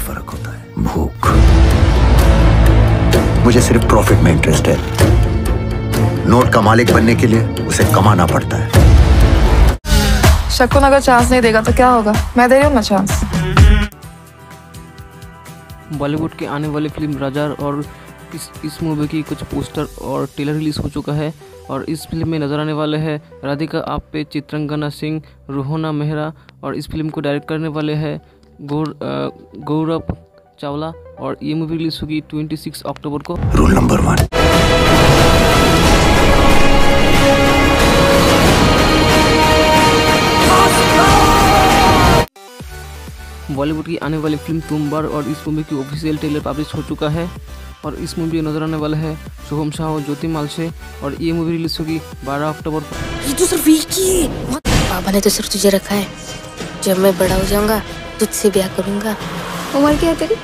ही फ़र्क होता है। भूख। मुझे सिर्फ़ प्रॉफिट में इंटरेस्ट है। नोट का मालिक बनने के लिए उसे कमाना पड़ता है। शकुन अगर चांस नहीं देगा तो क्या होगा? मैं दे रही हूँ ना चांस बॉलीवुड की आने वाली फ़िल्म राजा और इस इस मूवी की कुछ पोस्टर और ट्रेलर रिलीज़ हो चुका है और इस फ़िल्म में नज़र आने वाले हैं राधिका आप्टे चित्रंगना सिंह रोहना मेहरा और इस फ़िल्म को डायरेक्ट करने वाले हैं गौरव चावला और ये मूवी रिलीज़ होगी 26 अक्टूबर को। रूल नंबर वन बॉलीवुड की आने वाली फ़िल्म तुम बार और इस मूवी की ऑफिशियल ट्रेलर पब्लिश हो चुका है और इस मूवी में नज़र आने वाला है शुभम शाह और ज्योति माल से और ये मूवी रिलीज़ होगी 12 अक्टूबर को। ये तो सिर्फ़ एक ही है। पापा ने तो सिर्फ़ तुझे रखा है। जब मैं बड़ा हो जाऊँगा तुझसे ब्याह करूँगा। उम्र क्या तेरी?